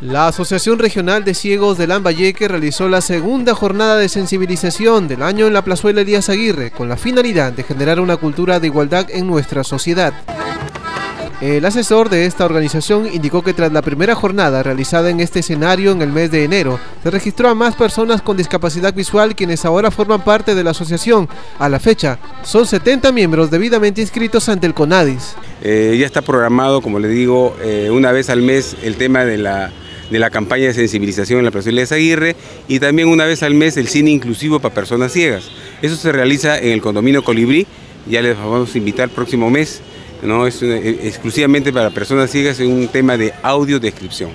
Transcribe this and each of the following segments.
La Asociación Regional de Ciegos de Lambayeque realizó la segunda jornada de sensibilización del año en la plazuela Elías Aguirre, con la finalidad de generar una cultura de igualdad en nuestra sociedad. El asesor de esta organización indicó que tras la primera jornada realizada en este escenario en el mes de enero, se registró a más personas con discapacidad visual quienes ahora forman parte de la asociación. A la fecha, son 70 miembros debidamente inscritos ante el CONADIS. Eh, ya está programado, como le digo, eh, una vez al mes el tema de la de la campaña de sensibilización en la plaza de Aguirre y también una vez al mes el cine inclusivo para personas ciegas. Eso se realiza en el condominio Colibrí, ya les vamos a invitar el próximo mes, ¿no? es eh, exclusivamente para personas ciegas en un tema de audiodescripción.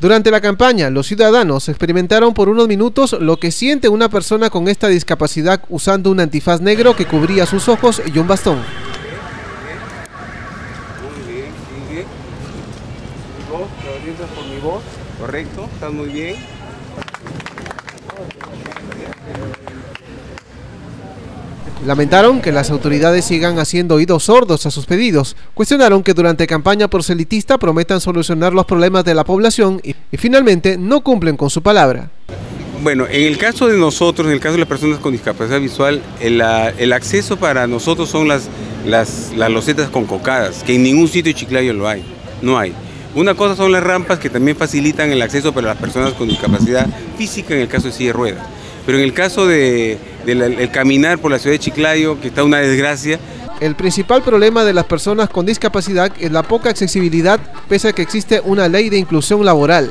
Durante la campaña, los ciudadanos experimentaron por unos minutos lo que siente una persona con esta discapacidad usando un antifaz negro que cubría sus ojos y un bastón. Por mi voz. Correcto, está muy bien. Lamentaron que las autoridades sigan haciendo oídos sordos a sus pedidos. Cuestionaron que durante campaña proselitista prometan solucionar los problemas de la población y, finalmente no cumplen con su palabra. Bueno, en el caso de nosotros, en el caso de las personas con discapacidad visual, el, el acceso para nosotros son las, las, las losetas con cocadas, que en ningún sitio de Chiclayo lo hay, no hay. Una cosa son las rampas que también facilitan el acceso para las personas con discapacidad física en el caso de silla de ruedas. Pero en el caso de, caminar por la ciudad de Chiclayo, que está una desgracia, el principal problema de las personas con discapacidad es la poca accesibilidad pese a que existe una ley de inclusión laboral.